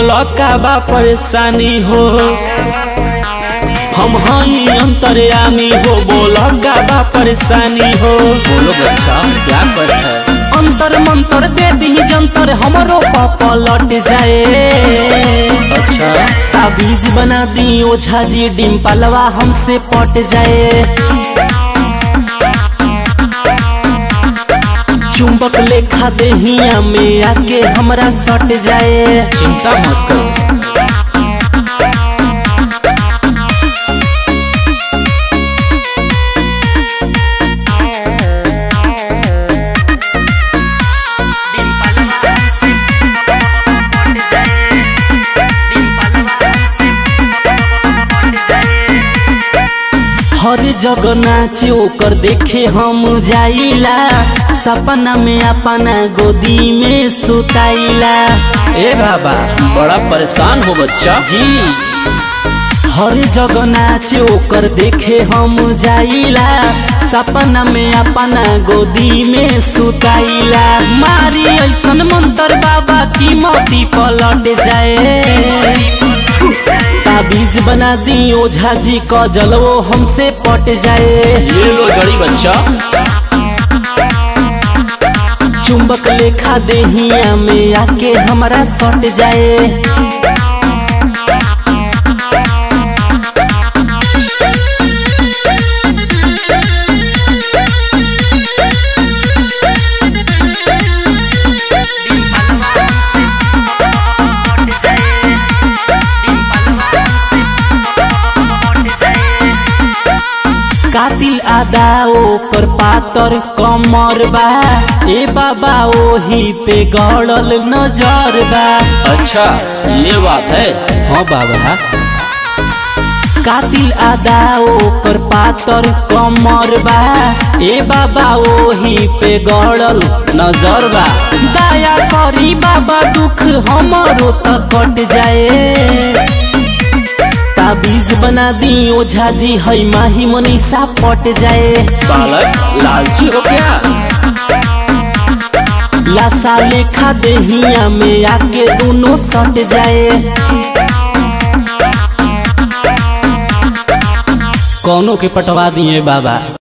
बोल का बा परेशानी हो। हम हई अंतर्यामी हो बोल का बा परेशानी हो। बोलो बच्चा क्या कष्ट है? अंतर मंतर दे दी जंतर हमरो पापा लौट जाए। अच्छा। ताबीज बना दी ओझा जी डिम्पलवा हमसे पट जाए। लेखा देहिया में आके हमरा सट जाए। चिंता मत करो। हर जग नाचे ओकर देखे हम जाइला। सपना में अपना गोदी में सुताइला। ए बाबा बड़ा परेशान हो बच्चा। जी। हर जग नाचे ओकर देखे हम जाइला। सपना में अपना गोदी में सुताइला। मारी ऐसन मंत्र बाबा की मोती पलट जाए। ताबीज बना दी ओझा जी का जलवो हमसे पट जाए। ये लो जड़ी बच्चा। चुंबक लेखा देहिया में आके हमारा सट जाए। कातिल आदा ओकर पातर कमर बा ए बाबा ओही पे गड़ल नज़र बा अच्छा ये बात है हाँ बाबा कातिल आदा ओकर पातर कमर बा ए बाबा ओही पे गड़ल नज़र बा दया करी बाबा दुख हमरो त कट जाए बना दी ओझा जी हई माही मनीषा पट जाए। बालक लालची हो गया लाशा लेखा देहिया में आके दोनों सट जाए। कौनों के पटवा दिए बाबा।